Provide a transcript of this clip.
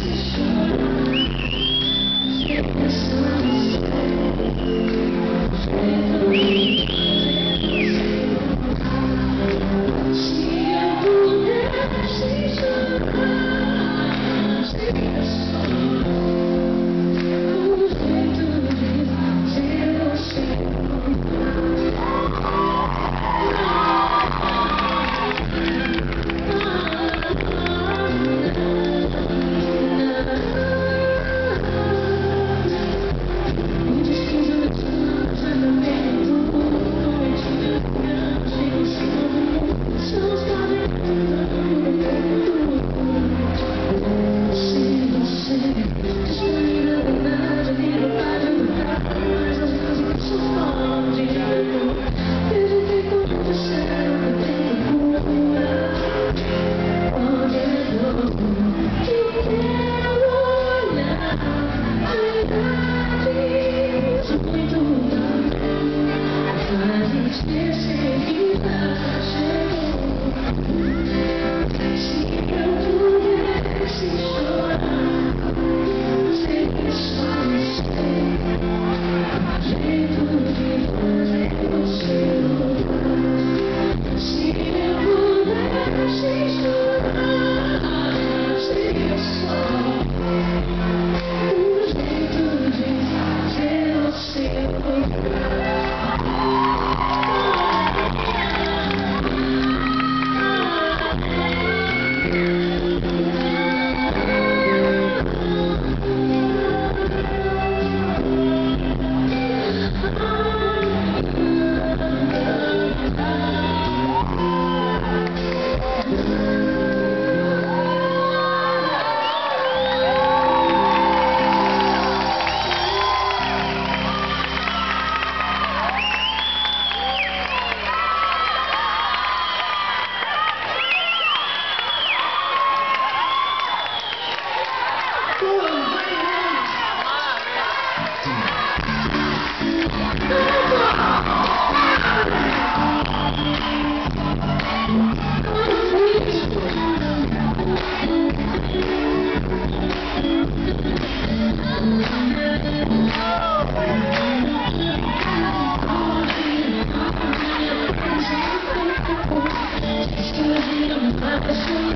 Jesus. 谁？说 special